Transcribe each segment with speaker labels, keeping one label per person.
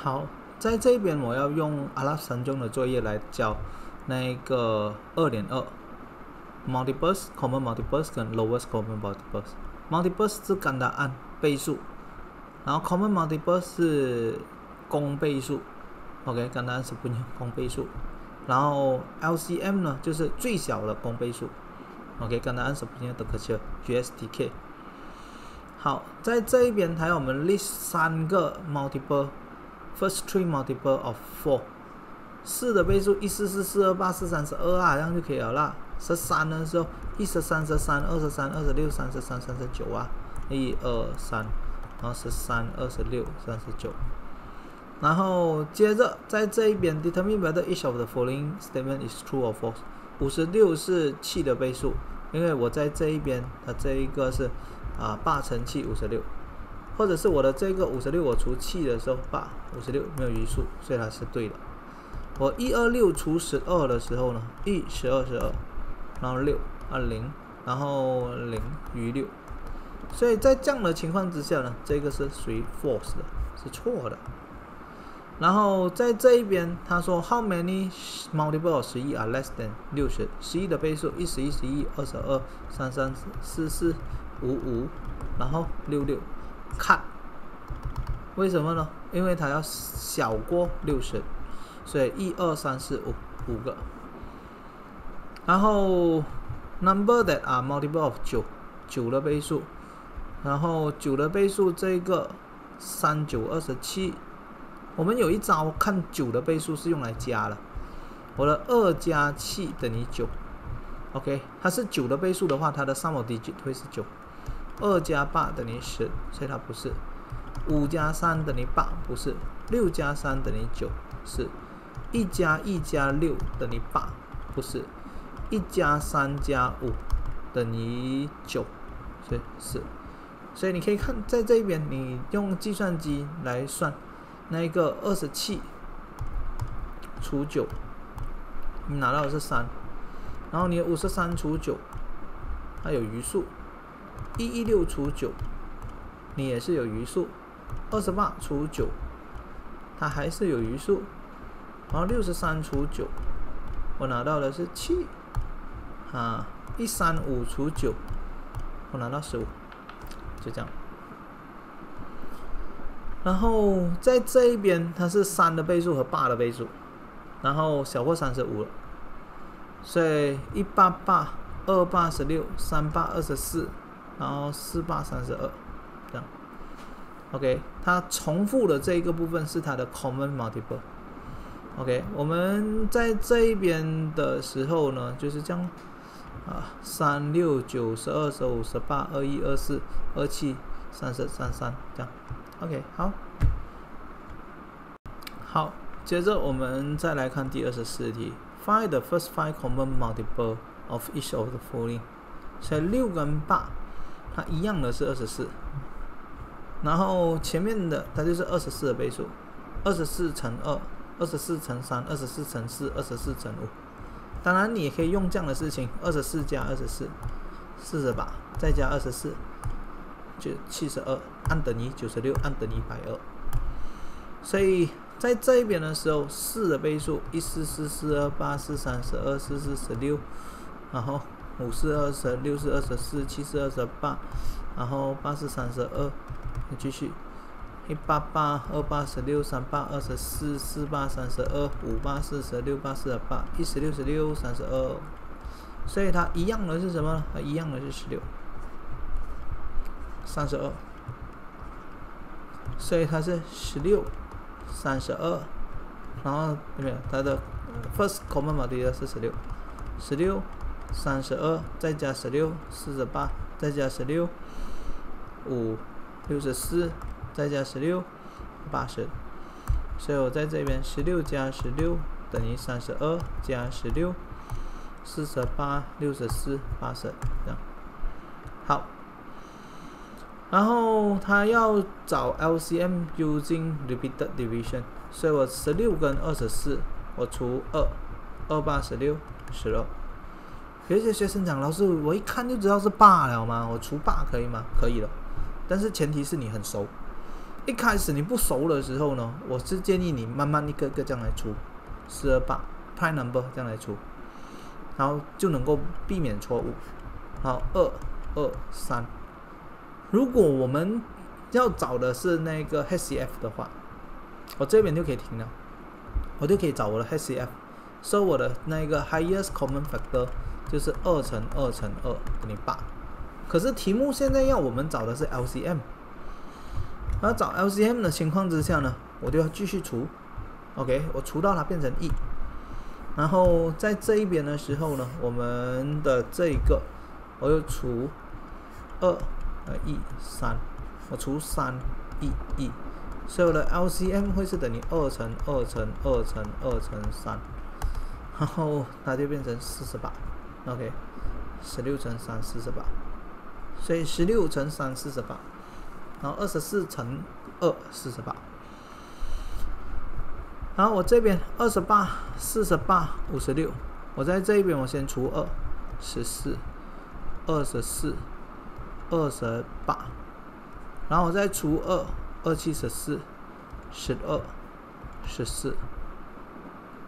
Speaker 1: 好，在这边我要用阿拉三中的作业来教那个二点二 multiples common multiples 跟 lowest common multiples。multiples 是简单按倍数，然后 common multiples 是公倍数。OK，简单是不用公倍数。然后 LCM 呢，就是最小的公倍数。OK，简单按是不用的可切 GSTK。好，在这一边还有我们 list 三个 multiple。First three multiple of four，四的倍数一四四四二八四三十二啊，这样就可以了啦。十三的时候，一十三十三二十三二十六三十三三十九啊，一二三，然后十三二十六三十九。然后接着在这一边，determine whether each of the following statement is true or false。五十六是七的倍数，因为我在这一边，它这一个是啊八乘七五十六。或者是我的这个五十六，我除七的时候，八五十六没有余数，所以它是对的。我一二六除十二的时候呢，一十二十二，然后六啊零，然后零余六，所以在这样的情况之下呢，这个是属于 false 的，是错的。然后在这一边，他说 How many multiple 十一 are less than 六十？十一的倍数一十一十一二十二三三四四五五，然后六六。看，为什么呢？因为它要小过六十，所以一二三四五五个。然后 number that are multiple of 九九的倍数，然后九的倍数这个三九二十七，我们有一招看九的倍数是用来加的。我的二加七等于九，OK，它是九的倍数的话，它的 sum of digit 会是九。二加八等于十，所以它不是。五加三等于八，不是。六加三等于九，是。一加一加六等于八，不是。一加三加五等于九，所以是。所以你可以看在这边，你用计算机来算，那一个二十七除九，你拿到的是三。然后你五十三除九，它有余数。一一六除九，你也是有余数；二十八除九，它还是有余数。然后六十三除九，我拿到的是七。啊，一三五除九，我拿到十五，就这样。然后在这一边，它是三的倍数和八的倍数，然后小过三十五了，所以一八八、二八十六、三八二十四。然后四八三十二，这样，OK，它重复的这一个部分是它的 common multiple，OK，我们在这一边的时候呢，就是这样，啊，三六九十二十五十八二一二四二七三十三三这样，OK，好，好，接着我们再来看第二十四题，Find the first five common multiple of each of the following，所以六跟八。它一样的是二十四，然后前面的它就是二十四的倍数，二十四乘二，二十四乘三，二十四乘四，二十四乘五。当然你也可以用这样的事情，二十四加二十四，四十八，再加二十四，就七十二，按等于九十六，按等于一百二。所以在这一边的时候，四的倍数一四四四二八四三十二四四十六，然后。五四二十六四二十四七四二十八，然后八四三十二，继续。一八八二八十六三八二十四四八三十二五八四十六八四十八一十六十六三十二，所以它一样的是什么？它一样的是十六。三十二，所以它是十六三十二，然后没有它的 first common multiple 是十六。十六。三十二再加十六，四十八再加十六，五六十四再加十六，八十。所以我在这边十六加十六等于三十二加十六，四十八六十四八十这样。好，然后他要找 LCM using repeated division，所以我十六跟二十四，我除二，二八十六十二。有些学生讲，老师，我一看就知道是八了吗？我除八可以吗？可以了，但是前提是你很熟，一开始你不熟的时候呢，我是建议你慢慢一个个这样来出，四二八 prime number 这样来出，然后就能够避免错误。好，二二三。如果我们要找的是那个 HCF 的话，我这边就可以停了，我就可以找我的 HCF，说我的那个 highest common factor 就是二乘二乘二等于八。可是题目现在要我们找的是 LCM，而找 LCM 的情况之下呢，我就要继续除，OK，我除到它变成一，然后在这一边的时候呢，我们的这一个我又除二。呃，一三，我除三一一，所以我的 LCM 会是等于二乘二乘二乘二乘三，然后它就变成四十八。，OK，十六乘三四十八，所以十六乘三四十八，然后二十四乘二四十八，然后我这边二十八四十八五十六，我在这一边我先除二，十四，二十四。二十八，然后我再除二，二七十四，十二，十四。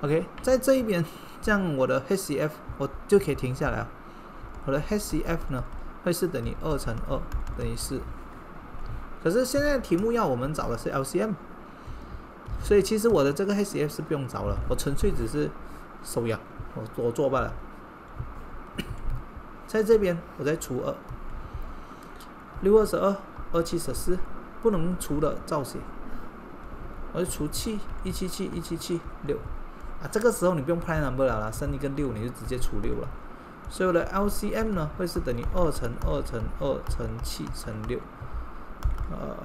Speaker 1: OK，在这一边，这样我的 HCF 我就可以停下来了。我的 HCF 呢，会是等于二乘二等于四。可是现在题目要我们找的是 LCM，所以其实我的这个 HCF 是不用找了，我纯粹只是收养，我我做罢了。在这边，我再除二。六二十二，二七十四，不能除的造写，我就除七，一七七，一七七六，啊，这个时候你不用 prime number 了，剩一个六，你就直接除六了。所以我的 LCM 呢，会是等于二乘二乘二乘七乘六，呃，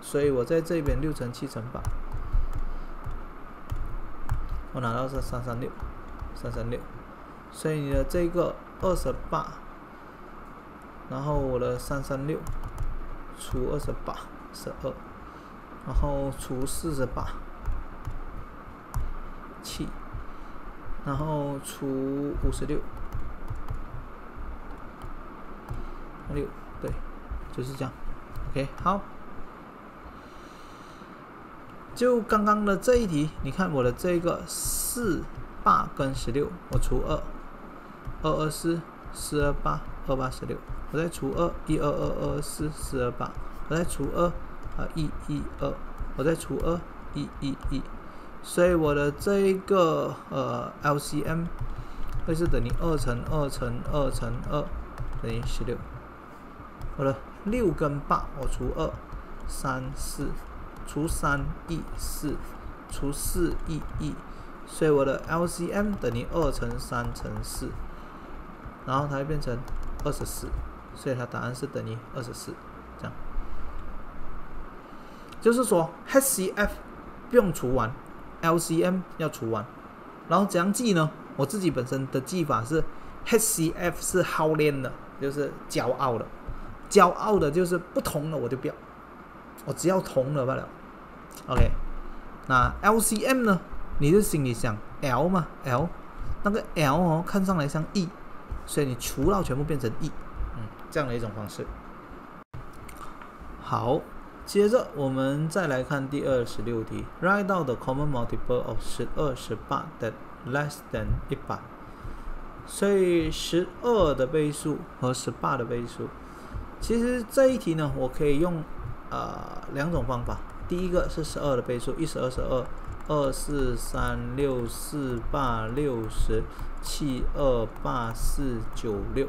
Speaker 1: 所以我在这边六乘七乘八，我拿到是三三六，三三六，所以你的这个二十八。然后我的三三六除二十八十二，然后除四十八七，然后除五十六六对，就是这样。OK，好。就刚刚的这一题，你看我的这个四八跟十六，我除二，二二四四二八二八十六。我再除二，一二二二四四二八，我再除二，啊一一二，我再除二，一一一，所以我的这一个呃 LCM 会是等于二乘二乘二乘二等于十六。好了六跟八我除二，三四，除三一四，除四一一，所以我的 LCM 等于二乘三乘四，然后它会变成二十四。所以它答案是等于二十四，这样，就是说 HCF 不用除完，LCM 要除完，然后怎样记呢？我自己本身的记法是 HCF 是好练的，就是骄傲的，骄傲的就是不同的我就不要，我只要同的罢了。OK，那 LCM 呢？你就心里想 L 嘛，L 那个 L 哦，看上来像 E，所以你除到全部变成 E 嗯。这样的一种方式。好，接着我们再来看第二十六题，write out the common multiple of 十二、十八 that less than 一百。所以十二的倍数和十八的倍数，其实这一题呢，我可以用呃两种方法。第一个是十二的倍数，一十二十二，二四三六四八六十七二八四九六。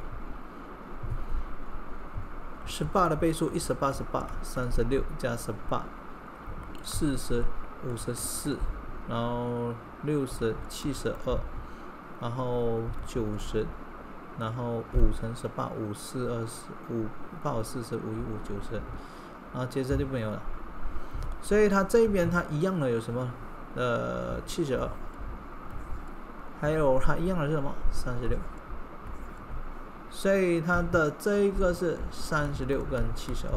Speaker 1: 十八的倍数，一十八十八，三十六加十八，四十五十四，然后六十七十二，然后九十，然后五乘十八，五四二十五，八五四十五一五九十，然后接着就没有了。所以它这边它一样的有什么？呃，七十二，还有它一样的是什么？三十六。所以它的这一个是三十六跟七十二。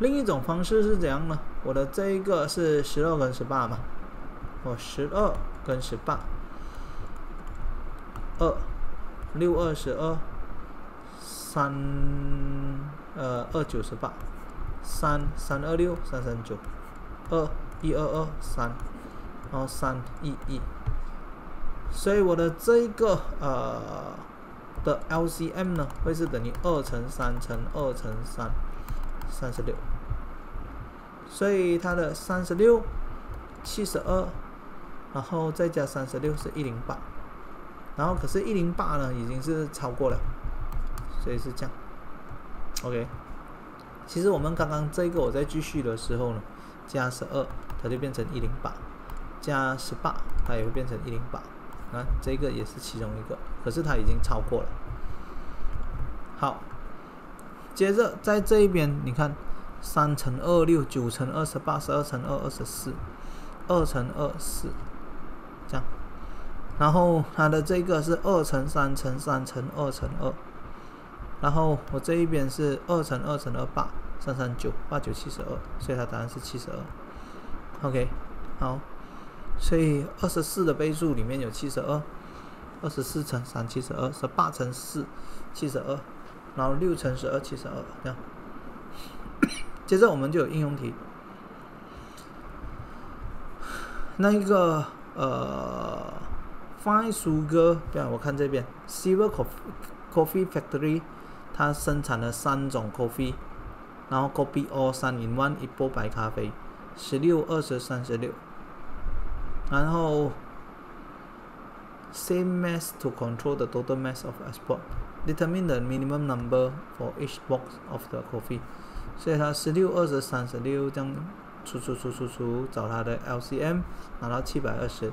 Speaker 1: 另一种方式是怎样呢？我的这一个是十二跟十八嘛，我十二跟十八，二六二十二，三呃二九十八，三三二六三三九，二一二二三，然后三一一，所以我的这一个呃的 LCM 呢，会是等于二乘三乘二乘三，三十六。所以它的三十六七十二，然后再加三十六是一零八，然后可是，一零八呢已经是超过了，所以是这样。OK，其实我们刚刚这个我在继续的时候呢，加十二它就变成一零八，加十八它也会变成一零八，啊，这个也是其中一个，可是它已经超过了。好，接着在这一边你看。三乘二六，九乘二十八，十二乘二二十四，二乘二四，这样。然后它的这个是二乘三乘三乘二乘二，然后我这一边是二乘二乘二八，三三九，八九七十二，所以它答案是七十二。OK，好，所以二十四的倍数里面有七十二，二十四乘三七十二，十八乘四七十二，然后六乘十二七十二，这样。接着我们就有应用题，那一个呃，Fine Sugar，对啊，我看这边，Silver Coffee Factory，它生产了三种 coffee，然后 Coffee All 三 in one 一波白咖啡，十六、二十、三十六，然后 Same mass to control the total mass of export，determine the minimum number for each box of the coffee。所以它十六、二十、三十六这样除除除除除，找它的 LCM 拿到七百二十，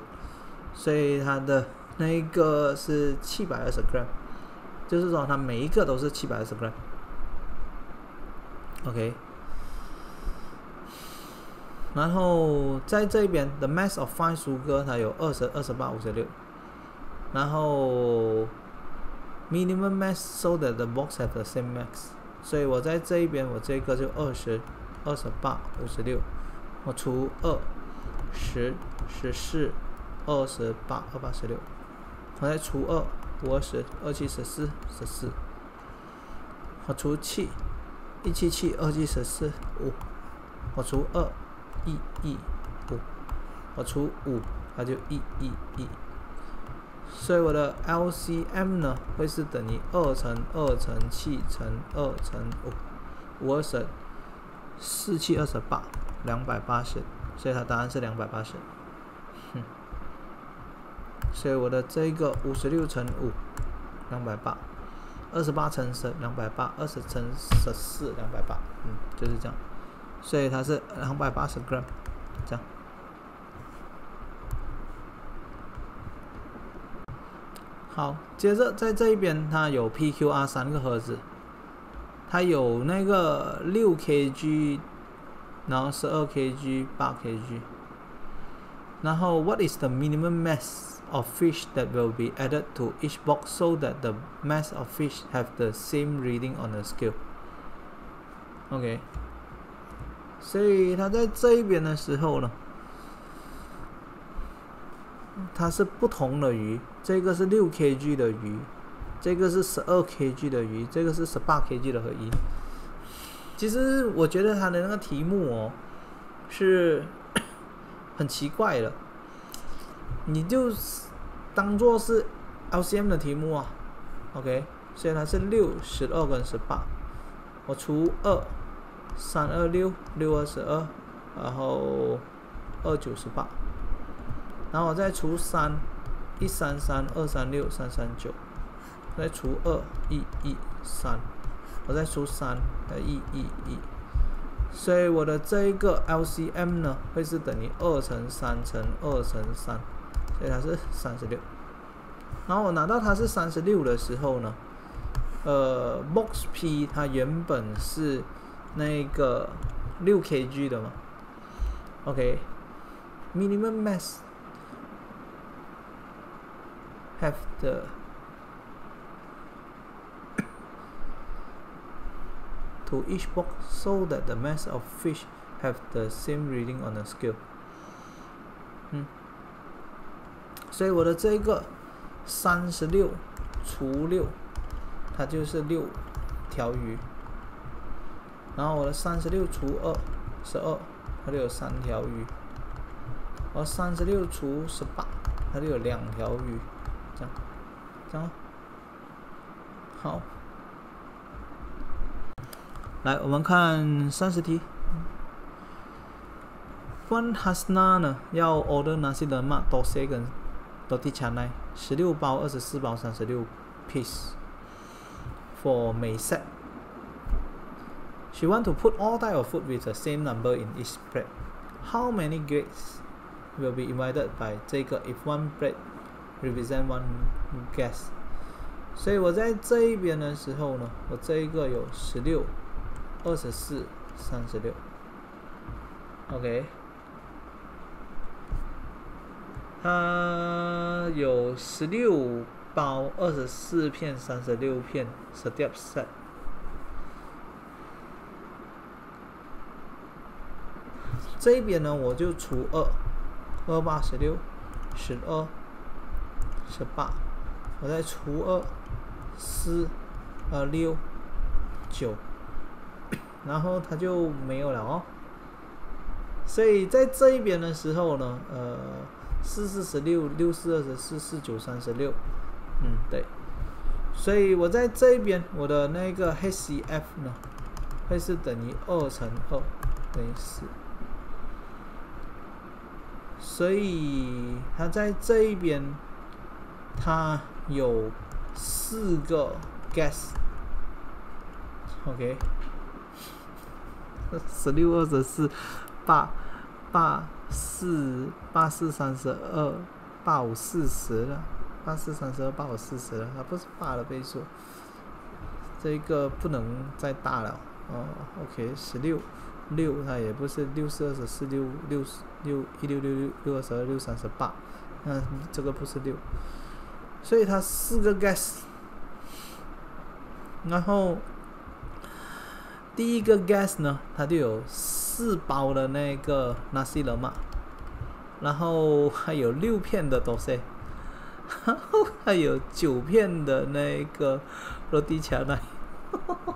Speaker 1: 所以它的那一个是七百二十 gram，就是说它每一个都是七百二十 gram。OK， 然后在这边，the mass of fine sugar 它有二十二十八、五十六，然后 minimum mass so that the box have the same mass。所以我在这一边，我这个就二十二十八五十六，我除二十十四二十八二八十六，我再除二五二十二七十四十四，我除七一七七二七十四五，我除二一一五，我除五它就一一一。所以我的 LCM 呢，会是等于二乘二乘七乘二乘五，五二十，四七二十八，两百八十，所以它答案是两百八十。哼，所以我的这个五十六乘五，两百八，二十八乘十，两百八，二十乘十四，两百八，嗯，就是这样。所以它是两百八十 gram，这样。好，接着在这一边，它有 PQR 三个盒子，它有那个六 kg，然后十二 kg，八 kg。然后，What is the minimum mass of fish that will be added to each box so that the mass of fish have the same reading on the scale？OK， 所以它在这一边的时候呢？它是不同的鱼，这个是六 kg 的鱼，这个是十二 kg 的鱼，这个是十八 kg 的鱼。其实我觉得它的那个题目哦，是很奇怪的，你就当做是 LCM 的题目啊，OK，所以它是六、十二跟十八，我除二，三二六，六二十二，然后二九十八。然后我再除三，一三三二三六三三九，再除二一一三，我再除三呃一一一，所以我的这一个 LCM 呢会是等于二乘三乘二乘三，所以它是三十六。然后我拿到它是三十六的时候呢，呃，Box P 它原本是那个六 kg 的嘛，OK，Minimum Mass。have the to each box so that the mass of fish have the same reading on the scale。嗯，所以我的这个三十六除六，它就是六条鱼。 然后我的三十六除二十二，它就有三条鱼。我三十六除十八，它就有两条鱼，这样，这样，好。来，我们看三十题。Puan Hasna 呢要 order nasi lema dosai 跟 roti canai，十六包、二十四包、三十六 piece for 每 set。She want to put all type of food with the same number in each plate. How many grades will be invited by 这个 if one plate represent one guest？所以我在这一边的时候呢，我这一个有十六。二十四，三十六，OK，它有十六包，二十四片，三十六片，step set。 这边呢，我就除二，二八十六，十二，十八，我再除二，四，二六，九。然后它就没有了哦，所以在这一边的时候呢，呃，四四十六，六四二十四，四九三十六，嗯，对，所以我在这一边，我的那个 HCF 呢，会是等于二乘二等于四，所以它在这一边，它有四个 gas，OK。十六二十四，八八四八四三十二，八五四十了，八四三十二，八五四十了，它不是八的倍数，这个不能再大了哦。OK，十六六它也不是六四二十四六六六一六六六六二十二六三十八，嗯，这个不是六，所以它四个 gas，然后。第一个 gas 呢，它就有四包的那个 nasi lemak，然后还有六片的 dosa，然后还有九片的那个 roti canai，哈哈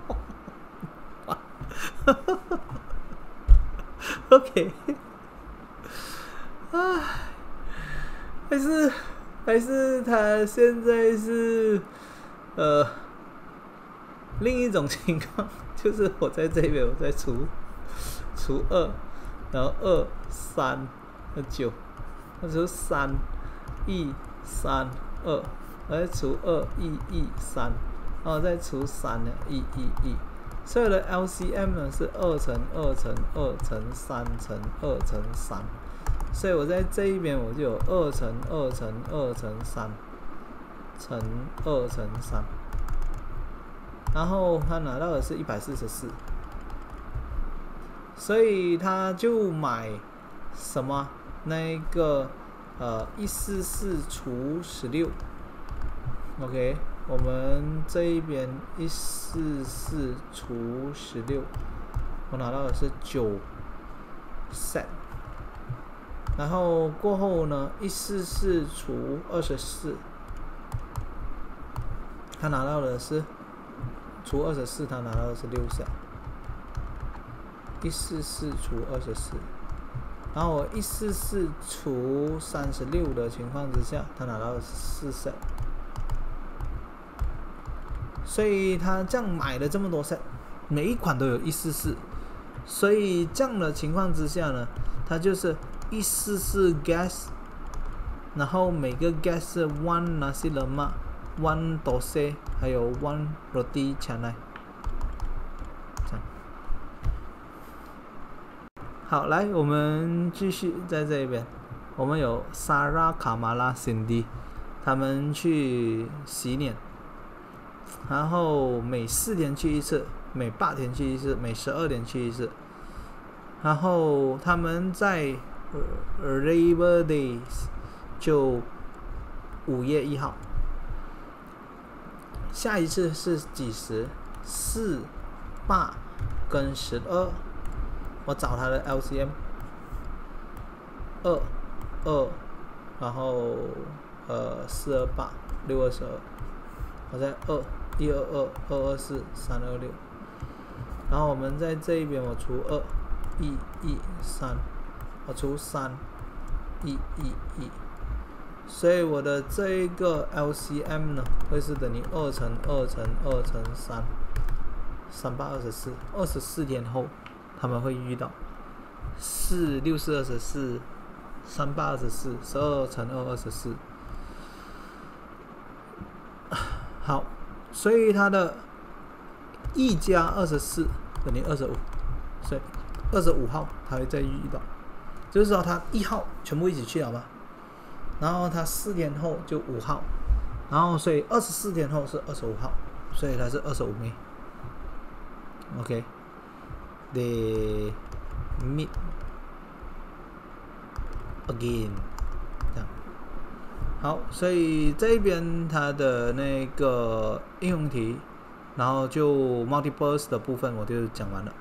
Speaker 1: 哈 OK，唉，还是还是他现在是呃另一种情况。就是我在这边，我在除除二，然后二三九，那除三一三二，再除二一一三，然后再除三呢一一一，所有的 LCM 呢是二乘二乘二乘三乘二乘三，所以我在这一边我就有二乘二乘二乘三乘二乘三。然后他拿到的是一百四十四，所以他就买什么？那个呃一四四除十六，OK，我们这一边一四四除十六，我拿到的是九 set，然后过后呢一四四除二十四，他拿到的是。除二十四，他拿到的是六下。一四四除二十四，然后我一四四除三十六的情况之下，他拿到的是四下。所以他这样买了这么多菜每一款都有一四四，所以这样的情况之下呢，他就是一四四 gas，然后每个 gas 是 one nasi lemak。one dosa，还有 one roti canai，这样。好，来，我们继续在这一边。我们有 Sarah、Kamala、Cindy，他们去洗脸，然后每四天去一次，每八天去一次，每十二天去一次。然后他们在 Labor Days 就五月一号。下一次是几时？四、八跟十二，我找他的 LCM，二、二，然后呃四二八六二十二，我在二一二二二二四三二六，然后我们在这一边我除二，一一三，我除三，一一一，所以我的这一个 LCM 呢，会是等于二乘二乘二乘三，三八二十四，二十四天后他们会遇到四六四二十四，三八二十四，十二乘二二十四，好，所以它的。一加二十四等于二十五，所以二十五号它会再遇到，就是说它一号全部一起去好吗？然后它四天后就五号，然后所以二十四天后是二十五号，所以它是二十五枚。OK，they meet again，好，所以这边它的那个应用题。然后就 multiple 的部分我就讲完了。